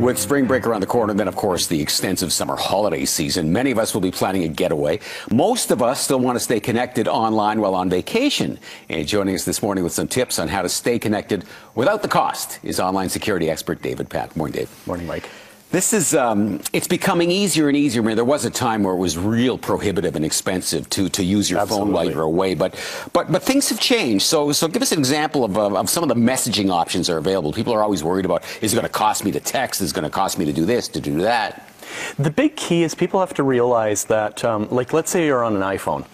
With spring break around the corner, then, of course, the extensive summer holiday season, many of us will be planning a getaway. Most of us still want to stay connected online while on vacation. And joining us this morning with some tips on how to stay connected without the cost is online security expert David Papp. Morning, Dave. Morning, Mike. This is, um, it's becoming easier and easier. I mean, there was a time where it was real prohibitive and expensive to, to use your Absolutely. phone while you're away, but, but, but things have changed. So, so give us an example of, of, of some of the messaging options that are available. People are always worried about, is it going to cost me to text? Is it going to cost me to do this, to do that? The big key is people have to realize that, um, like, let's say you're on an iPhone.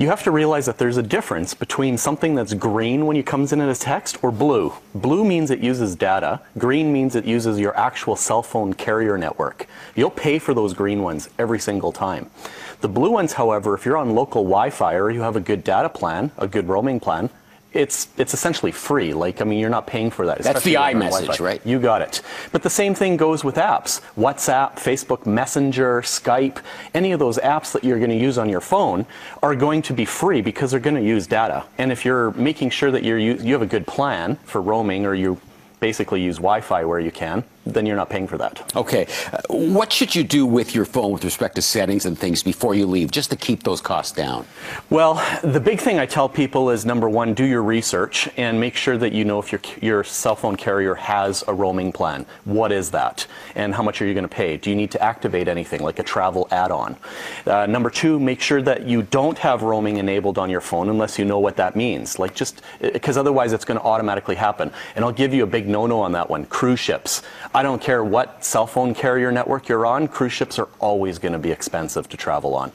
You have to realize that there's a difference between something that's green when it comes in as text or blue. Blue means it uses data. Green means it uses your actual cell phone carrier network. You'll pay for those green ones every single time. The blue ones, however, if you're on local Wi-Fi or you have a good data plan, a good roaming plan, it's it's essentially free. Like I mean, you're not paying for that. That's the iMessage, right? You got it. But the same thing goes with apps. WhatsApp, Facebook Messenger, Skype, any of those apps that you're going to use on your phone are going to be free because they're going to use data. And if you're making sure that you're you have a good plan for roaming or you basically use Wi-Fi where you can, then you're not paying for that. Okay. Uh, what should you do with your phone with respect to settings and things before you leave, just to keep those costs down? Well, the big thing I tell people is number one, do your research and make sure that you know if your your cell phone carrier has a roaming plan. What is that, and how much are you going to pay? Do you need to activate anything like a travel add-on? Uh, number two, make sure that you don't have roaming enabled on your phone unless you know what that means. Like just because otherwise it's going to automatically happen. And I'll give you a big no-no on that one. Cruise ships. I don't care what cell phone carrier network you're on, cruise ships are always going to be expensive to travel on.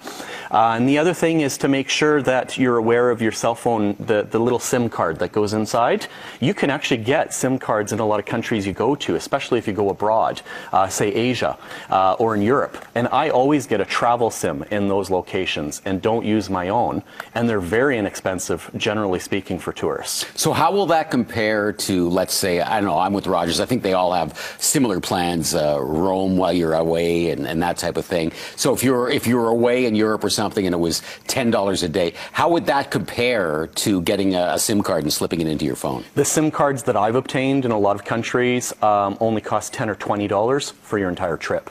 Uh, and the other thing is to make sure that you're aware of your cell phone, the, the little SIM card that goes inside. You can actually get SIM cards in a lot of countries you go to, especially if you go abroad, uh, say Asia uh, or in Europe. And I always get a travel SIM in those locations and don't use my own. And they're very inexpensive, generally speaking, for tourists. So how will that compare to, let's say, I don't know, I'm with Rogers. I think they all have similar plans, uh, roam while you're away and, and that type of thing. So if you're if you're away in Europe or something and it was ten dollars a day, how would that compare to getting a, a, SIM card and slipping it into your phone? The SIM cards that I've obtained in a lot of countries um, only cost ten or twenty dollars for your entire trip.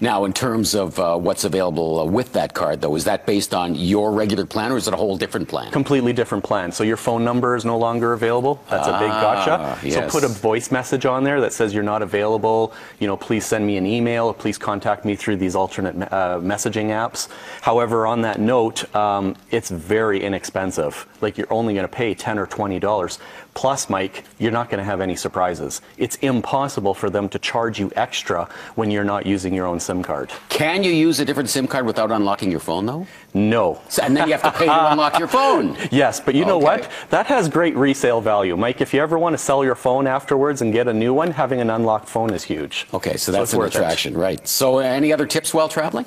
Now, in terms of uh, what's available uh, with that card, though, is that based on your regular plan or is it a whole different plan? Completely different plan. So your phone number is no longer available. That's a big gotcha. Ah, yes. So put a voice message on there that says you're not available. You know, please send me an email or please contact me through these alternate uh, messaging apps. However, on that note, um, it's very inexpensive. Like you're only going to pay 10 or 20 dollars. Plus, Mike, you're not going to have any surprises. It's impossible for them to charge you extra when you're not using your own SIM card. Can you use a different SIM card without unlocking your phone, though? No. So, and then you have to pay to unlock your phone. Yes, but you know what? That has great resale value. Mike, if you ever want to sell your phone afterwards and get a new one, having an unlocked phone is huge. Okay, so that's an worth it. attraction, right? So, any other tips while traveling?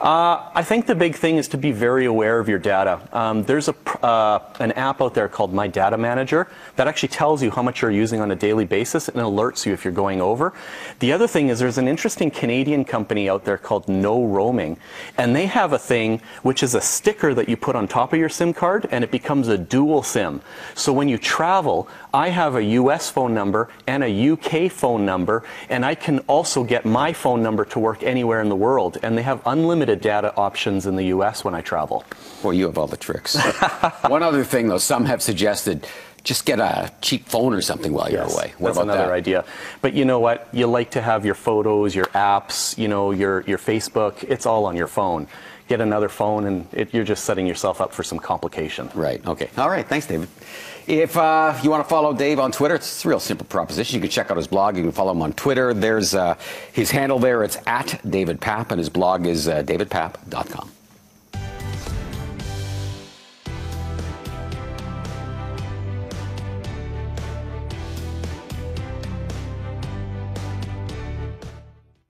Uh, I think the big thing is to be very aware of your data. Um, there's a, uh, an app out there called My Data Manager that actually tells you how much you're using on a daily basis and alerts you if you're going over. The other thing is there's an interesting Canadian company out there called KnowRoaming, and they have a thing which is a sticker that you put on top of your SIM card and it becomes a dual SIM. So when you travel, I have a US phone number and a UK phone number, and I can also get my phone number to work anywhere in the world. And they have unlimited data options in the US when I travel. Well, you have all the tricks. One other thing, though, some have suggested just get a cheap phone or something while you're Yes, away. What that's about another that? idea. But you know what? You like to have your photos, your apps, you know, your your Facebook. It's all on your phone. Get another phone, and it, you're just setting yourself up for some complication. Right. Okay. All right. Thanks, David. If uh, you want to follow Dave on Twitter, it's a real simple proposition. You can check out his blog. You can follow him on Twitter. There's uh, his handle there. It's at David Papp, and his blog is uh, davidpapp.com.